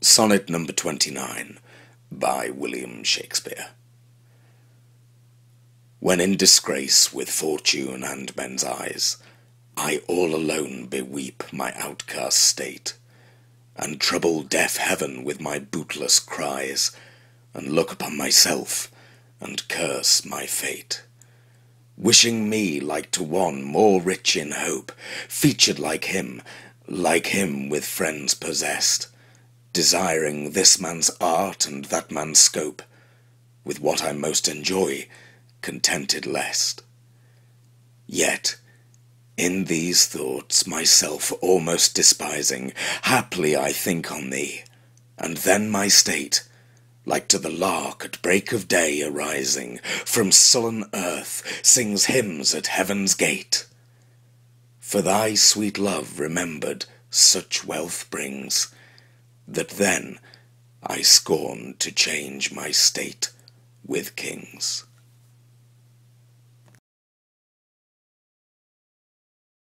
Sonnet number 29 by William Shakespeare. When in disgrace with fortune and men's eyes, I all alone beweep my outcast state, and trouble deaf heaven with my bootless cries, and look upon myself, and curse my fate. Wishing me like to one more rich in hope, featured like him, like him with friends possessed, desiring this man's art and that man's scope, with what I most enjoy, contented lest. Yet, in these thoughts, myself almost despising, haply I think on thee, and then my state, like to the lark at break of day arising, from sullen earth sings hymns at heaven's gate. For thy sweet love remembered such wealth brings, that then I scorn to change my state with kings.